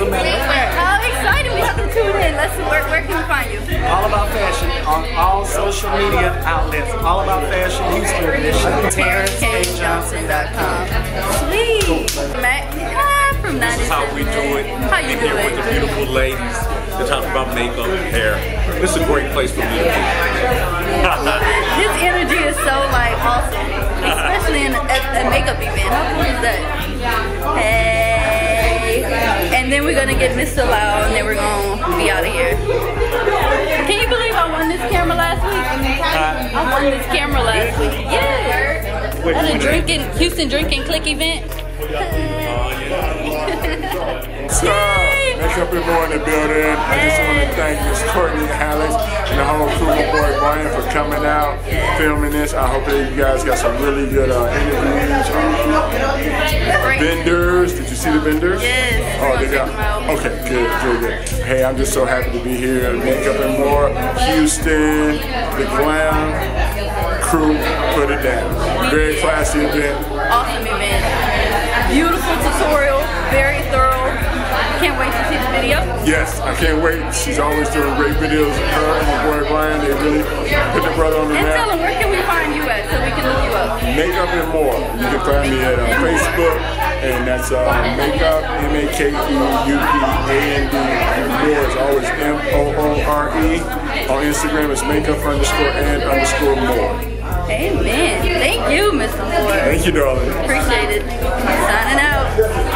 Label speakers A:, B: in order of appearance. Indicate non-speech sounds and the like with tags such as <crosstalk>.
A: a matter of fact.
B: I'm excited. We have to tune in. Let's, where, where can we find you?
A: All About Fashion on all social media outlets. All About Fashion Houston Edition. TerranceKJohnson.com.
B: Sweet. Cool. Matt, hi from 90 This is how we do it. How you do with the
C: beautiful ladies to talk about makeup and hair. This is a great place for me to be.
B: His energy is so like awesome. Then we're gonna get Mr. Lau, and then we're gonna be out of here. Can you believe I won this camera last week? I won this camera last week. Yeah,
C: at a
B: drinking Houston drinking click event. <laughs>
D: Yay! Makeup people in the building. I just want to thank Miss Courtney Alex and the whole crew, my boy Brian, for coming out, filming this. I hope that you guys got some really good uh, interviews. Uh, vendors, see the vendors?
B: Yes, Oh, they gonna check them got.
D: Okay, good, good, good. Hey, I'm just so happy to be here. Makeup and Moore, Houston, the glam crew, put it down. Very classy event.
B: awesome event. Beautiful tutorial, very thorough. Can't wait to see the video.
D: Yes, I can't wait. She's always doing great videos. Her and my boy Brian, they really put the brother on the And tell
B: map. them where can
D: Makeup and Moore. You can find me at uh, Facebook, and that's uh, Makeup M A K E U P A N D. And Moore is always M O O R E. On Instagram, it's Makeup underscore and underscore more.
B: Amen. Thank you, Mr. Ford. Thank
D: you, darling.
B: Appreciate it.